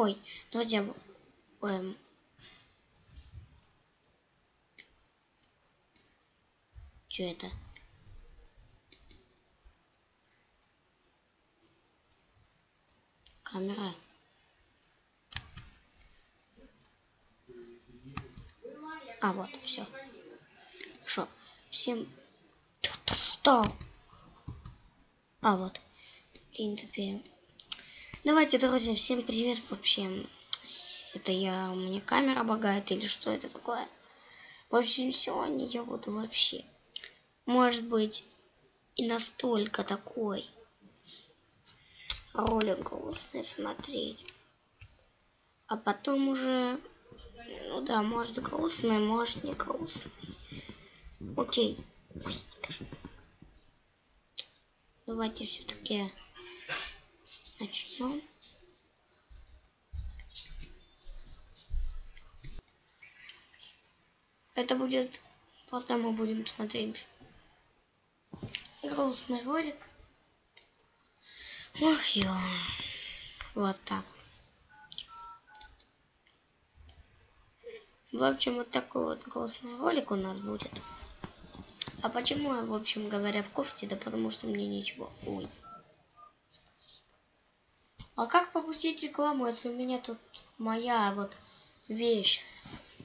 Ой, друзья, эм, что это? Камера. А, вот, все. Хорошо. Всем... Что? А, вот. В принципе... Давайте, друзья, всем привет вообще. Это я... У меня камера багает или что это такое? В общем, сегодня я буду вообще... Может быть, и настолько такой ролик голосный смотреть. А потом уже ну да, может грустный, может не грустный. Окей. Давайте все-таки начнем. Это будет... Потом мы будем смотреть грустный ролик. Ох, ё. Вот так. В общем, вот такой вот грустный ролик у нас будет. А почему я, в общем говоря, в кофте? Да потому что мне ничего. Ой. А как попустить рекламу, если у меня тут моя вот вещь?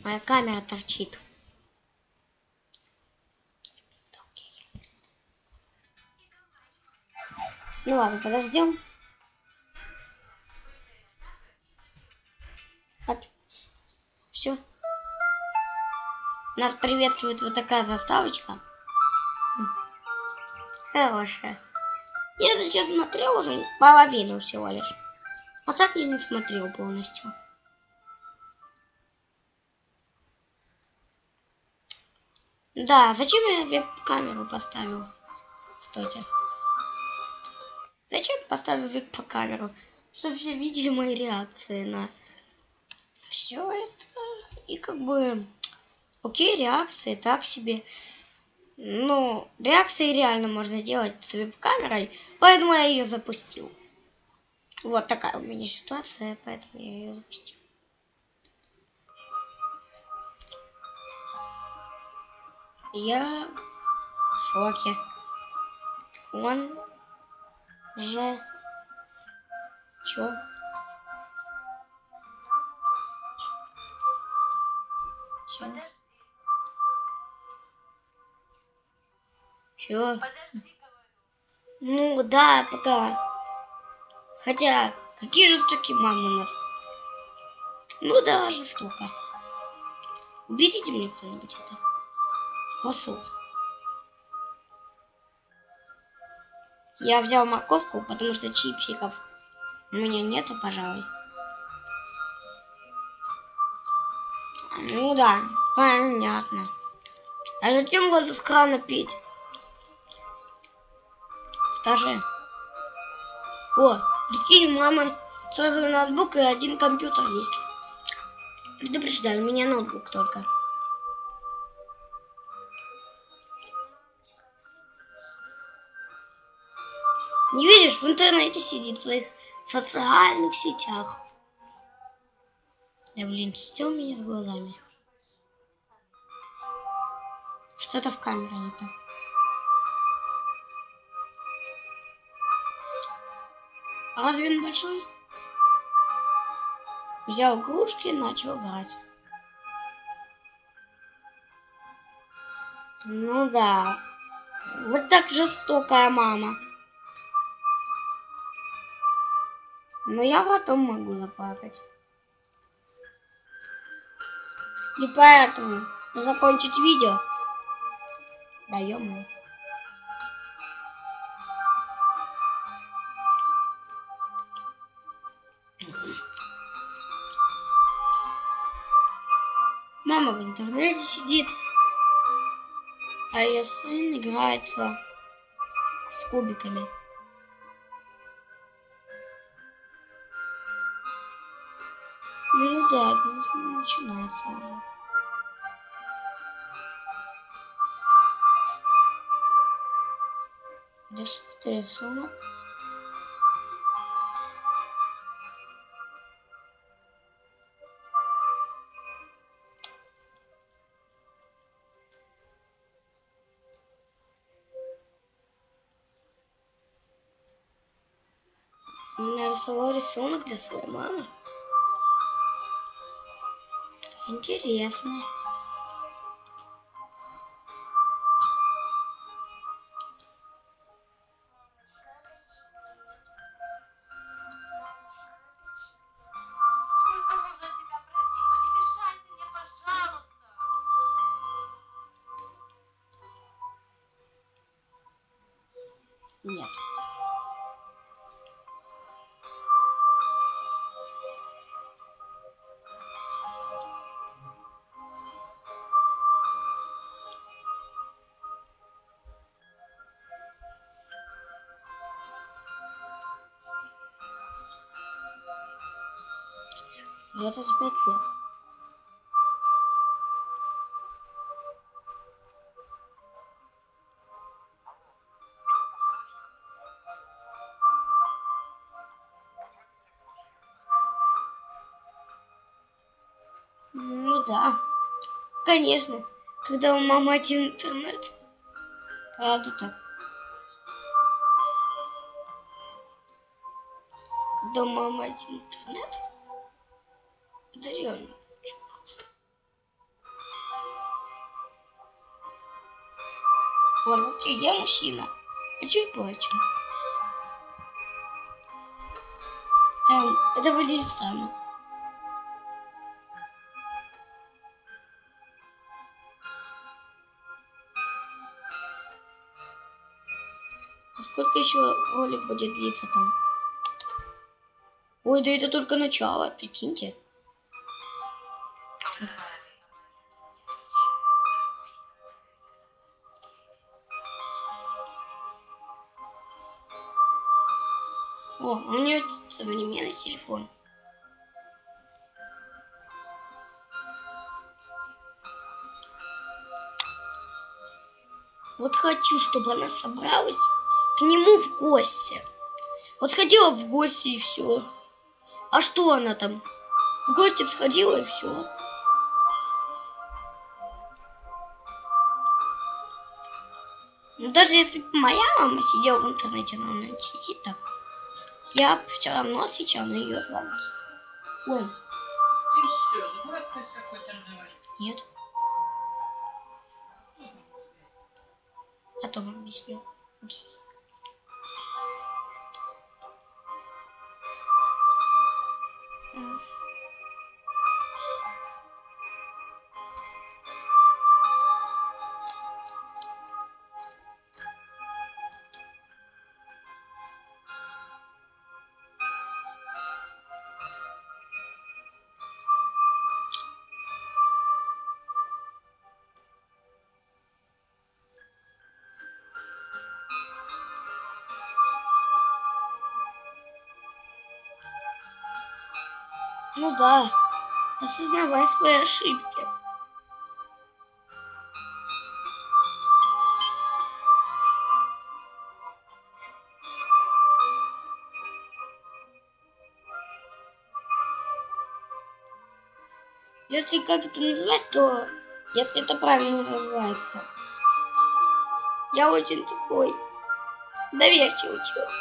Моя камера торчит. Ну ладно, подождем. Все. Нас приветствует вот такая заставочка. Хорошая. Я сейчас смотрел уже половину всего лишь. А так я не смотрел полностью. Да, зачем я веб-камеру поставил? Стойте. Зачем поставил веб-камеру? Чтобы все видели мои реакции на все это. И как бы Окей, реакции так себе. Ну, реакции реально можно делать с веб-камерой, поэтому я ее запустил. Вот такая у меня ситуация, поэтому я ее запустил. Я в шоке. Он же... Чё? Чё? Чего? Подожди, Ну да, пока. Хотя, какие жестокие мамы у нас. Ну да, жестоко. Уберите мне кто-нибудь это. Косу. Я взял морковку, потому что чипсиков у меня нету, пожалуй. Ну да, понятно. А зачем воду с крана пить? Скажи. О, прикинь, мамы сразу ноутбук и один компьютер есть. Предупреждаю, у меня ноутбук только. Не видишь, в интернете сидит, в своих социальных сетях. Да блин, что у меня с глазами? Что-то в камере не так. А разве он большой? Взял игрушки и начал играть. Ну да. Вот так жестокая мама. Но я потом могу заплакать. И поэтому закончить видео даем ему. Мама в интернете сидит, а ее сын играется с кубиками. Ну да, грустно начинается уже. Здесь рисунок. Нарисовал рисунок для своей мамы. Интересно. Сколько мне. Нет. Двадцать пять лет. Ну да. Конечно. Когда у мамы один интернет. Правда так. Когда у мамы один интернет. Это реально. Ладно, окей, я мужчина. А чё я плачу? Эм, это выглядит странно. А сколько еще ролик будет длиться там? Ой, да это только начало, прикиньте. О, у меня современный телефон. Вот хочу, чтобы она собралась к нему в гости. Вот сходила в гости и все. А что она там? В гости сходила и все. Ну, даже если моя мама сидела в интернете, но она сидит так, я все равно отвечала на ее звонки. Ой, ну нет. Потом объясню. Окей. Ну да, осознавай свои ошибки. Если как это назвать, то если это правильно называется. Я очень такой доверчивый человек,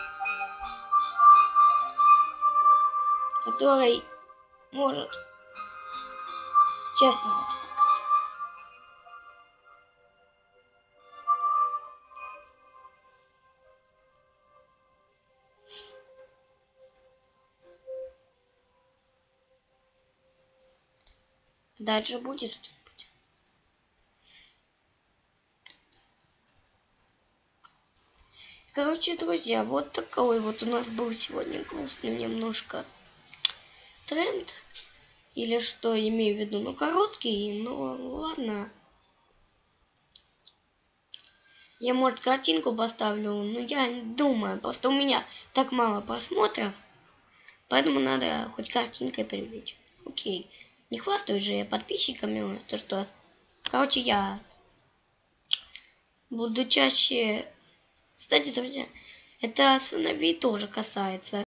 который может честно. Дальше будет что-нибудь. Короче, друзья, вот такой вот у нас был сегодня грустный немножко тренд. Или что, имею в виду, ну, короткий, но ладно. Я, может, картинку поставлю, но я не думаю. Просто у меня так мало просмотров. Поэтому надо хоть картинкой привлечь. Окей. Не хвастаюсь же я подписчиками, то что... Короче, я буду чаще... Кстати, друзья, это сыновей тоже касается.